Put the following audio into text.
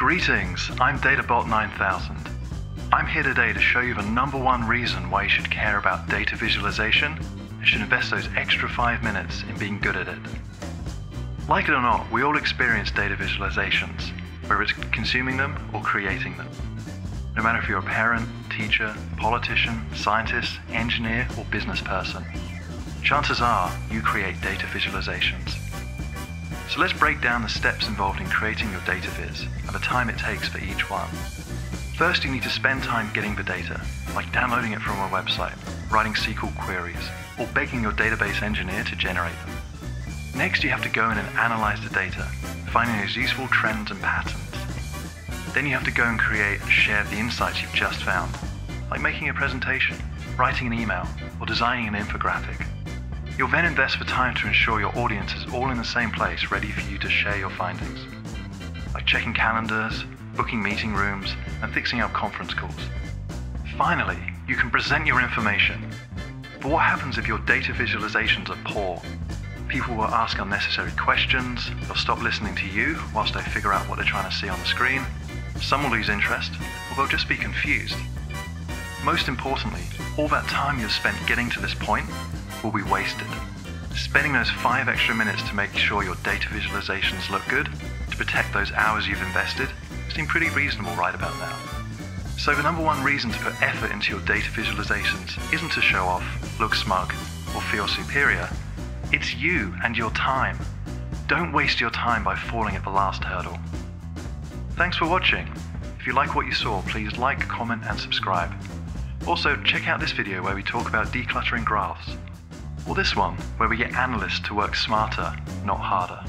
Greetings, I'm DataBot 9000. I'm here today to show you the number one reason why you should care about data visualization and should invest those extra five minutes in being good at it. Like it or not, we all experience data visualizations, whether it's consuming them or creating them. No matter if you're a parent, teacher, politician, scientist, engineer, or business person, chances are you create data visualizations. So let's break down the steps involved in creating your data viz and the time it takes for each one. First, you need to spend time getting the data, like downloading it from a website, writing SQL queries, or begging your database engineer to generate them. Next, you have to go in and analyze the data, finding those useful trends and patterns. Then you have to go and create and share the insights you've just found, like making a presentation, writing an email, or designing an infographic. You'll then invest the time to ensure your audience is all in the same place, ready for you to share your findings, like checking calendars, booking meeting rooms, and fixing up conference calls. Finally, you can present your information. But what happens if your data visualizations are poor? People will ask unnecessary questions, they'll stop listening to you whilst they figure out what they're trying to see on the screen, some will lose interest, or they'll just be confused. Most importantly, all that time you've spent getting to this point will be wasted. Spending those five extra minutes to make sure your data visualizations look good, to protect those hours you've invested, seem pretty reasonable right about now. So the number one reason to put effort into your data visualizations isn't to show off, look smug, or feel superior. It's you and your time. Don't waste your time by falling at the last hurdle. Thanks for watching. If you like what you saw, please like, comment, and subscribe. Also, check out this video where we talk about decluttering graphs. Or this one, where we get analysts to work smarter, not harder.